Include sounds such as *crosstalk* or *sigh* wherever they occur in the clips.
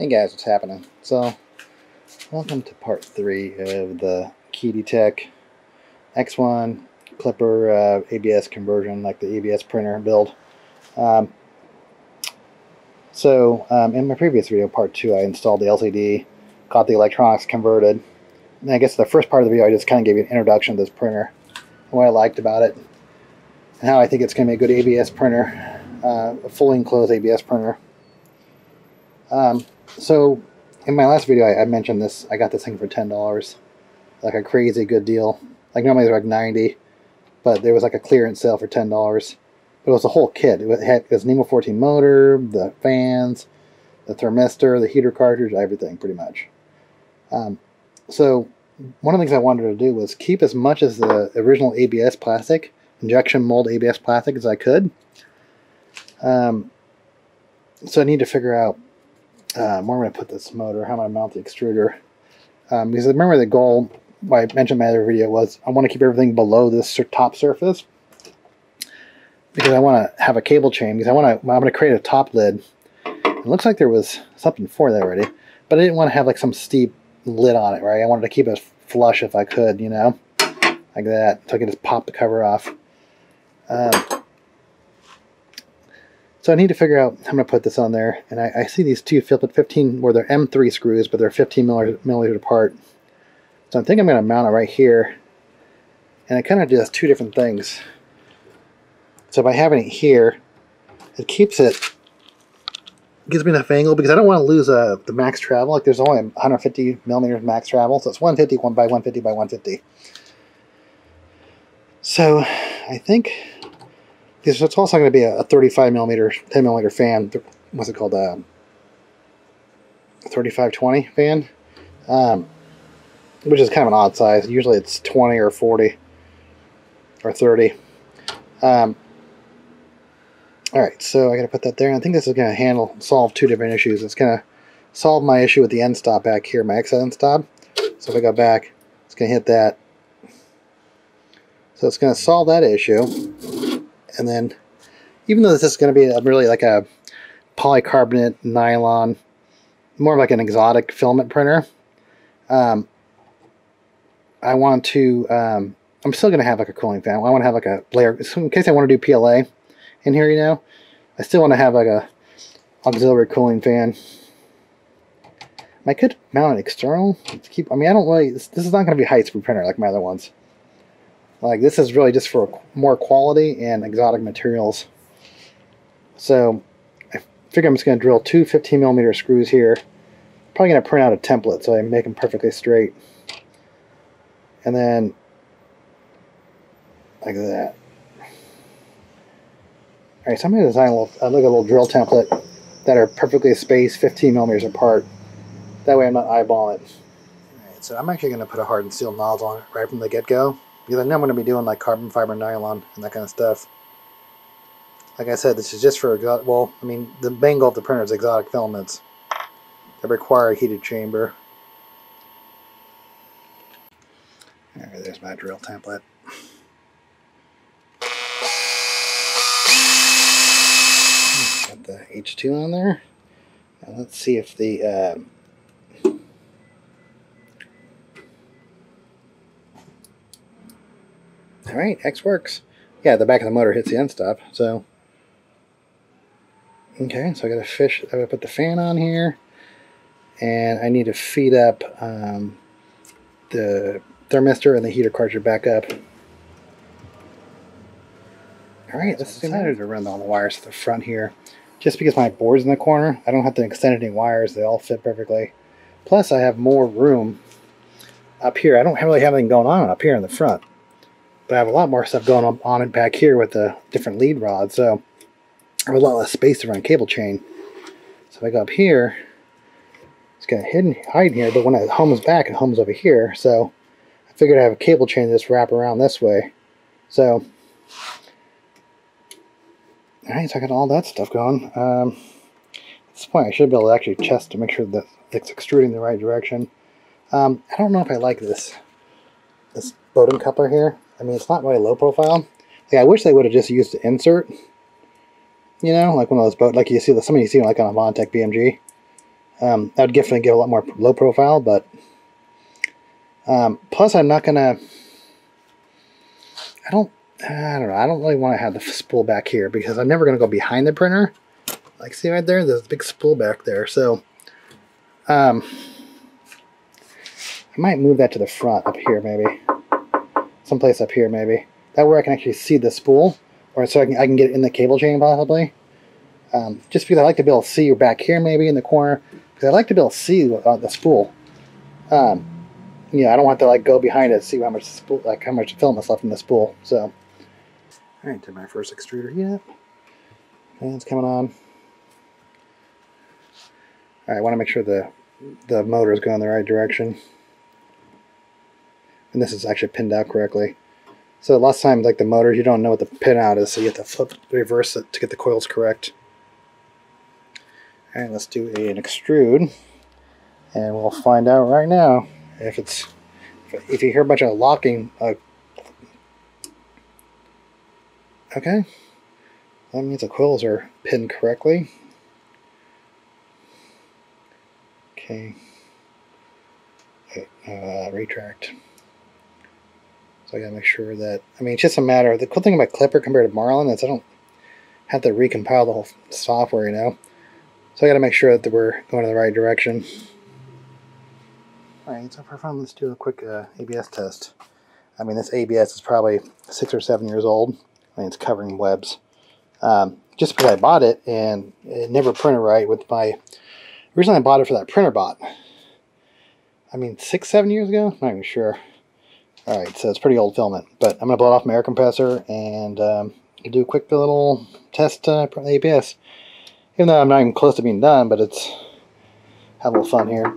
Hey guys, what's happening? So, welcome to part three of the Qidi Tech X1 Klipper uh, ABS conversion, like the ABS printer build. Um, so, um, in my previous video, part two, I installed the LCD, got the electronics converted. And I guess the first part of the video, I just kind of gave you an introduction to this printer, what I liked about it, and how I think it's going to be a good ABS printer, uh, a fully enclosed ABS printer. Um, so in my last video, I, I, mentioned this. I got this thing for ten dollars, like a crazy good deal. Like normally they're like ninety, but there was like a clearance sale for ten dollars. But it was a whole kit. It had this NEMA 14 motor, the fans, the thermistor, the heater cartridge, everything pretty much. Um, so one of the things I wanted to do was keep as much as the original ABS plastic, injection mold ABS plastic as I could. Um, so I need to figure out um, where am I put this motor? How am I mount the extruder? Um, because remember the goal, I mentioned in my other video, was I want to keep everything below this top surface because I want to have a cable chain because I want to, I'm going to create a top lid. It looks like there was something for that already, but I didn't want to have like some steep lid on it, right? I wanted to keep it flush if I could, you know, like that, so I can just pop the cover off. Um, so I need to figure out I'm going to put this on there. And I, I see these two 15, where they're M3 screws, but they're 15 millimeters apart. So I think I'm going to mount it right here. And it kind of does two different things. So by having it here, it keeps it, gives me enough angle because I don't want to lose uh, the max travel. Like there's only 150 millimeters max travel. So it's 150 1 by 150 by 150. So I think it's also going to be a, 35 millimeter, 10 millimeter fan. What's it called? Uh, 3520 fan, um, which is kind of an odd size. Usually it's 20 or 40 or 30. Um, all right, so I got to put that there. And I think this is going to handle solve two different issues. It's going to solve my issue with the end stop back here, my exit end stop. So if I go back, it's going to hit that. So it's going to solve that issue. And then, even though this is going to be a, really like a polycarbonate nylon, more like an exotic filament printer, um, I want to, um, I'm still going to have like a cooling fan. I want to have like a layer, in case I want to do PLA in here, you know, I still want to have like a auxiliary cooling fan. I could mount an external to keep, I mean, I don't really, this, this is not going to be a height speed printer like my other ones. Like this is really just for more quality and exotic materials. So I figure I'm just going to drill two 15 millimeter screws here. Probably going to print out a template so I make them perfectly straight. And then like that. Alright, so I'm going to design a little, uh, like a little drill template that are perfectly spaced 15 millimeters apart. That way I'm not eyeballing it. Alright, so I'm actually going to put a hardened steel nozzle on it right from the get-go because I know I'm going to be doing like carbon fiber nylon and that kind of stuff. Like I said, this is just for exotic, well, I mean, the main goal of the printer is exotic filaments that require a heated chamber. There's my drill template. Got the H2 on there. Now let's see if the um, All right, X works. Yeah, the back of the motor hits the end stop, so. Okay, so I got to fish, I put the fan on here, and I need to feed up um, the thermistor and the heater cartridge back up. All right, let's decided to run all the wires to the front here. Just because my board's in the corner, I don't have to extend any wires. They all fit perfectly. Plus, I have more room up here. I don't really have anything going on up here in the front. But I have a lot more stuff going on, it back here with the different lead rods, so I have a lot less space to run cable chain. So if I go up here, it's going to hidden hide here, but when it homes back, it homes over here. So I figured I have a cable chain just wrap around this way. So, alright, so I got all that stuff going. Um, at this point, I should be able to actually test to make sure that it's extruding the right direction. Um, I don't know if I like this this Bowden coupler here. I mean, it's not really low profile. Like, I wish they would have just used the insert. You know, like one of those boat, like you see, some of you see like on a Bondtech BMG. Um, I would definitely give a lot more low profile, but um, plus I'm not gonna. I don't. I don't know. I don't really want to have the spool back here because I'm never gonna go behind the printer. Like see right there, there's a big spool back there. So, um, I might move that to the front up here maybe, someplace up here maybe. That way I can actually see the spool, or so I can I can get in the cable chain possibly. Um, just because I like to be able to see you back here maybe in the corner because I like to be able to see uh, the spool. Um, yeah, I don't want to like go behind it see how much spool, like how much film is left in the spool. So, right, to my first extruder yet. And it's coming on. All right, I want to make sure the the motor is going the right direction. And this is actually pinned out correctly. So last time, like the motors, you don't know what the pin out is, so you have to flip, reverse it to get the coils correct. All right, let's do an extrude, and we'll find out right now if it's if you hear a bunch of locking. Uh, okay, that means the coils are pinned correctly. Okay, uh, retract. So I gotta make sure that, I mean, it's just a matter, of the cool thing about Klipper compared to Marlin is I don't have to recompile the whole software, you know. So I gotta make sure that we're going in the right direction. Alright, so for fun, let's do a quick uh, ABS test. I mean, this ABS is probably six or seven years old. I mean, it's covering webs. Um, just because I bought it and it never printed right with my, originally I bought it for that Printrbot. I mean, six, seven years ago? I'm not even sure. Alright, so it's pretty old filament, but I'm going to blow it off my air compressor and um, do a quick little test uh, ABS. Even though I'm not even close to being done, but it's have a little fun here.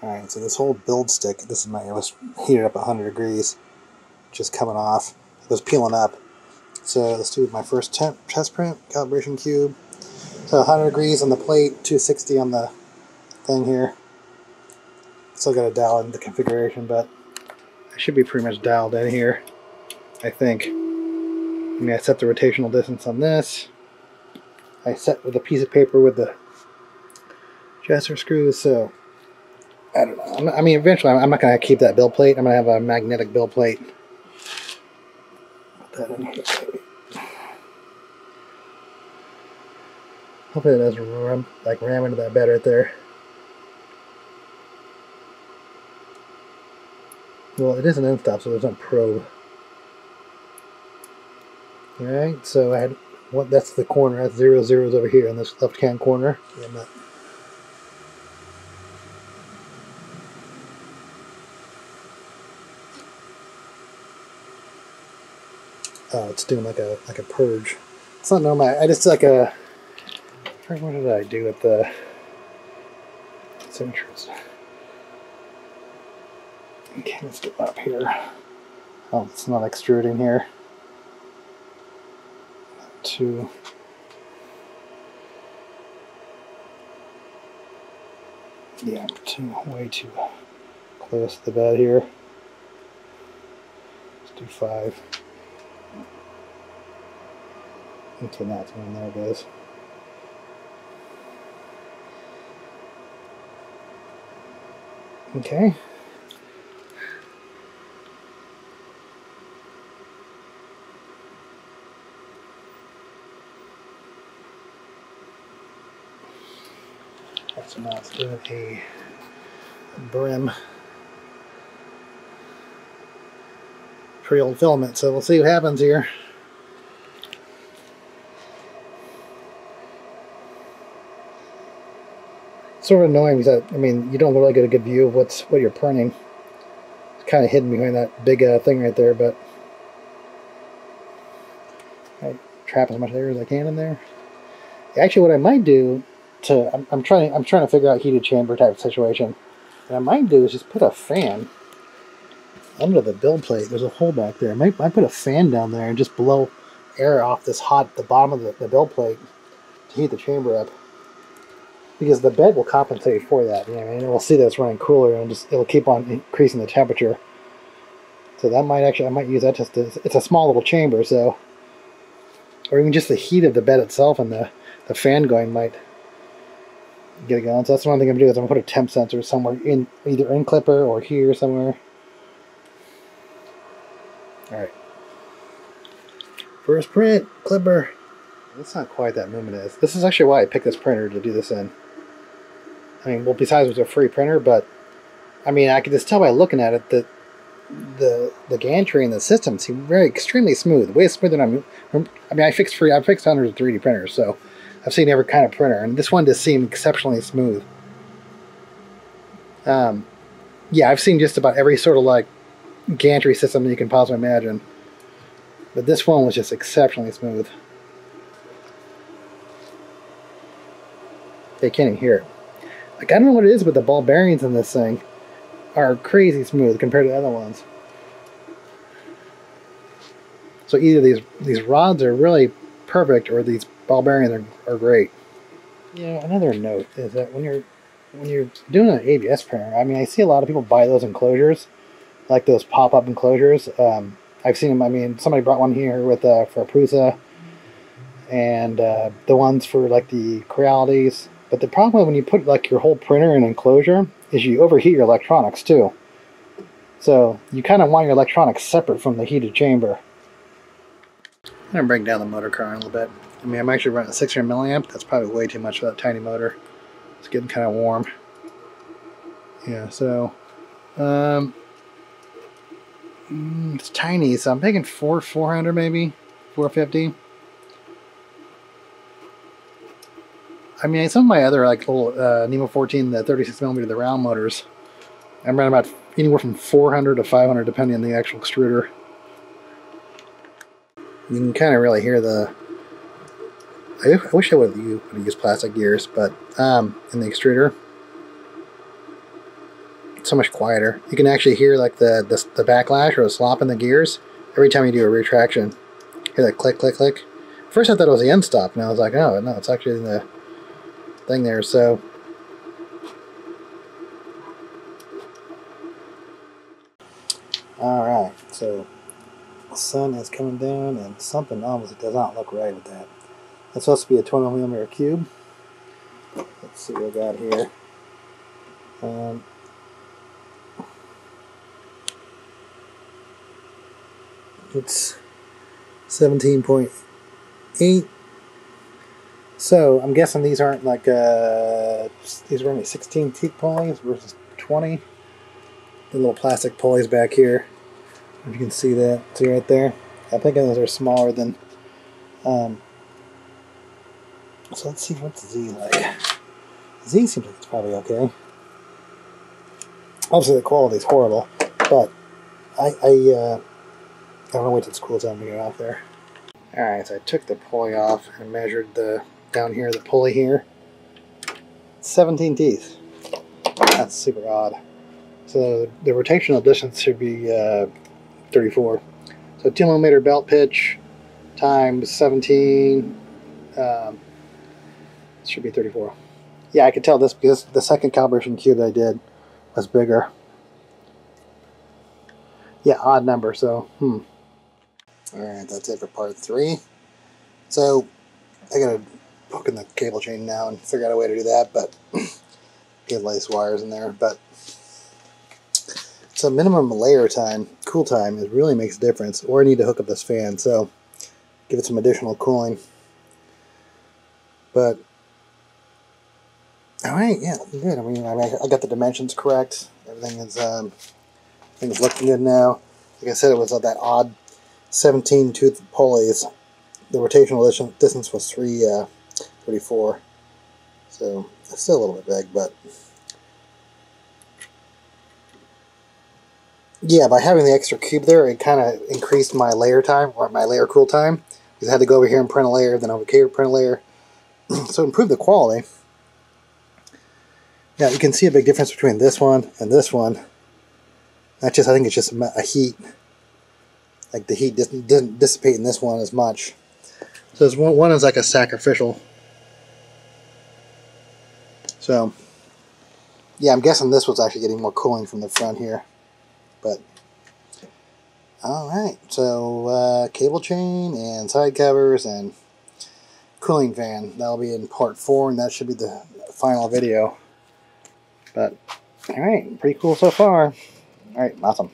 Alright, so this whole build stick, this is my, it was heated up 100 degrees, just coming off. It was peeling up. So let's do my first temp, test print, calibration cube. So 100 degrees on the plate, 260 on the thing here. Still got to dial in the configuration, but I should be pretty much dialed in here, I think. I mean, I set the rotational distance on this. I set with a piece of paper with the Jesser screws, so I don't know. I mean, eventually, I'm not going to keep that build plate. I'm going to have a magnetic build plate. That. Hopefully it doesn't ram, like ram into that bed right there. Well, it is an end stop, so there's no probe. Alright, so I had what that's the corner, that's zero zeros over here in this left hand corner. Yeah, oh, it's doing like a like a purge. It's not normal. I just like a. What did I do with the? It's interesting. Okay, let's get up here. Oh, it's not extruding here. Two. Yeah, too way too close to the bed here. Let's do five. Okay, it's going there it goes. Okay. So now let's do a brim. Old filament, so we'll see what happens here. sort of annoying because I mean you don't really get a good view of what's what you're printing. It's kind of hidden behind that big uh, thing right there, but I trap as much air as I can in there. Actually, what I might do to I'm, I'm trying I'm trying to figure out heated chamber type situation. What I might do is just put a fan under the build plate. There's a hole back there. I might, might put a fan down there and just blow air off this hot the bottom of the, the build plate to heat the chamber up. Because the bed will compensate for that. You know, I mean, we'll see that it's running cooler and just it'll keep on increasing the temperature. So that might actually I might use that just to, it's a small little chamber, so or even just the heat of the bed itself and the the fan going might get it going. So that's one thing I'm gonna do is I'm gonna put a temp sensor somewhere in either in Klipper or here somewhere. All right. First print, Klipper. It's not quite that luminous. This is actually why I picked this printer to do this in. I mean, well, besides it was a free printer, but I mean, I could just tell by looking at it that the the gantry and the system seem very extremely smooth, way smoother than I'm. I mean, I fixed free. I fixed hundreds of 3D printers, so I've seen every kind of printer, and this one just seemed exceptionally smooth. Um, yeah, I've seen just about every sort of like gantry system that you can possibly imagine, but this one was just exceptionally smooth. They can't even hear it. Like I don't know what it is, but the ball bearings in this thing are crazy smooth compared to the other ones. So either these these rods are really perfect, or these ball bearings are, are great. You know, another note is that when you're when you're doing an ABS printer, I mean, I see a lot of people buy those enclosures, like those pop-up enclosures. Um, I've seen them. I mean, somebody brought one here with uh, for a Prusa, and uh, the ones for like the Crealities. But the problem when you put like your whole printer in enclosure is you overheat your electronics too. So you kind of want your electronics separate from the heated chamber. I'm to bring down the motor car a little bit. I mean, I'm actually running a 600 milliamp. That's probably way too much for that tiny motor. It's getting kind of warm. Yeah, so um, mm, it's tiny, so I'm thinking four 400 maybe, 450. I mean, some of my other like little uh, NEMA 14, the 36 millimeter, the round motors, I'm running about anywhere from 400 to 500 depending on the actual extruder. You can kind of really hear the. I, wish I would have used plastic gears, but um, in the extruder, it's so much quieter. You can actually hear like the, the the backlash or the slop in the gears every time you do a retraction. Hear that click, click, click. First, I thought it was the end stop, and I was like, oh no, it's actually the thing there. So all right, so the sun is coming down, and something almost does not look right with that. That's supposed to be a 20 millimeter cube. Let's see what we got here. Um, it's 17.8 so I'm guessing these aren't like uh, these are only 16 teeth pulleys versus 20. The little plastic pulleys back here. If you can see that, see right there. I'm thinking those are smaller than. Um, so let's see what's Z like. Z seems like it's probably okay. Obviously the quality is horrible, but I I uh, I don't know till it's cool time to get off there. Alright, so I took the pulley off and measured the down here, the pulley here. 17 teeth. That's super odd. So the rotational distance should be uh, 34. So 2 millimeter belt pitch times 17 um, should be 34. Yeah, I could tell this because the second calibration cube I did was bigger. Yeah, odd number, so, hmm. Alright, that's it for part three. So, I gotta hook in the cable chain now and figure out a way to do that, but *clears throat* get lace wires in there. But so minimum layer time, cool time, is really makes a difference. Or I need to hook up this fan, so give it some additional cooling. But all right, yeah, good. I mean, I, mean, I got the dimensions correct. Everything is um, looking good now. Like I said, it was that odd 17 tooth pulleys. The rotational distance was three. Uh, 34. So it's still a little bit big, but yeah, by having the extra cube there, it kind of increased my layer time, or my layer cool time, because I had to go over here and print a layer, then over here print a layer. *clears throat* so improve the quality. Now you can see a big difference between this one and this one. That's just, I think it's just a heat. Like the heat doesn't, doesn't dissipate in this one as much. So this one, one is like a sacrificial so, yeah, I'm guessing this was actually getting more cooling from the front here. But, alright, so uh, cable chain and side covers and cooling fan. That'll be in part four, and that should be the final video. But, alright, pretty cool so far. Alright, awesome.